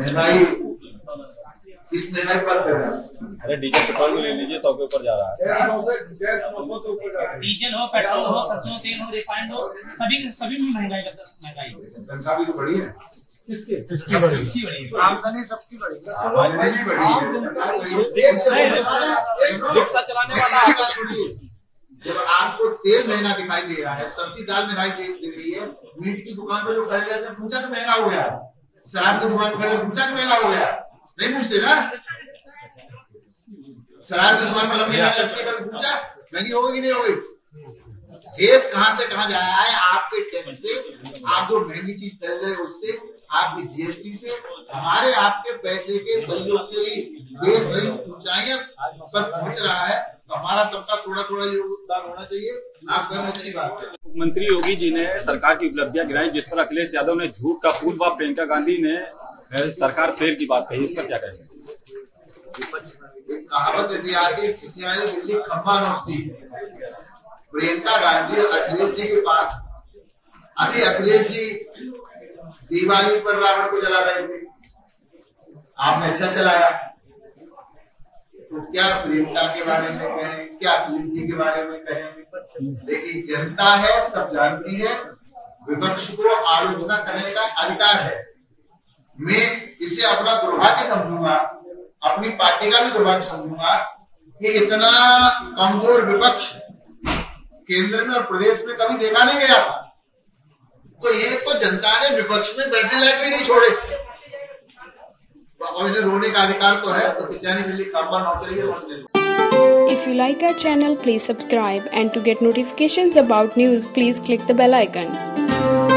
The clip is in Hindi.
महँगाई किस महँगाई पर कर रहा है? अरे डीजल पेट्रोल भी ले लीजिए सौ के ऊपर जा रहा है। गैस नौ से गैस नौ सौ से ऊपर जा रहा है। डीजल हो पेट्रोल हो सरसों तेल हो रिफाइंड हो सभी सभी में महँगाई का महँगाई। तनख्वाह भी तो बढ़ी है। किसके? इसकी बड़ी है आमदनी सबकी बढ़ी। आमदनी भी बढ़ी आम जनता एक से एक से- रिक्शा चलाने वाला जब आपको तेल महँगा दिखाई दे रहा है सब्ज़ी दाल महँगाई दे, रही है मीट की दुकान पे जो हैं पूछा कि महँगा हो गया? शराब की दुकान पे खड़े हैं, पूछा कि महँगा हो गया? नहीं पूछते ना? शराब की दुकान में लंबी लाइन लगती है पूछा महँगी होगी कि नहीं होगी? देश कहाँ से कहाँ जा रहा है आपके टैक्स से आप जो महँगी चीज़ खरीद रहे उससे आपकी जीएसटी से हमारे आपके पैसे के सहयोग से ही देश नई ऊंचाइयाँ पर पहुँच रहा है। तो हमारा सबका थोड़ा थोड़ा योगदान होना चाहिए। आप करें अच्छी बात है। मुख्यमंत्री योगी जी ने सरकार की उपलब्धियाँ गिराई जिस पर अखिलेश यादव ने झूठ का पुल व प्रियंका गांधी ने सरकार फेल की बात कही इस पर क्या कहेंगे? कहावत है की बिल्ली खम्बा नोचती प्रियंका गांधी और अखिलेश जी के पास अभी अखिलेश जी दिवाली पर रावण को जला रहे थे। आपने अच्छा चलाया। तो क्या प्रियंका के बारे में कहें क्या अखिलेश जी के बारे में कहें लेकिन जनता है, सब जानती है, विपक्ष को आलोचना करने का अधिकार है। मैं इसे अपना दुर्भाग्य समझूँगा, अपनी पार्टी का भी दुर्भाग्य समझूँगा कि इतना कमज़ोर विपक्ष केंद्र में और प्रदेश में कभी देखा नहीं गया था। तो ये तो जनता ने विपक्ष में बैठने लायक भी नहीं छोड़े। तो तो है तो है। If you like our channel, please subscribe and to get notifications about news, please click the bell icon.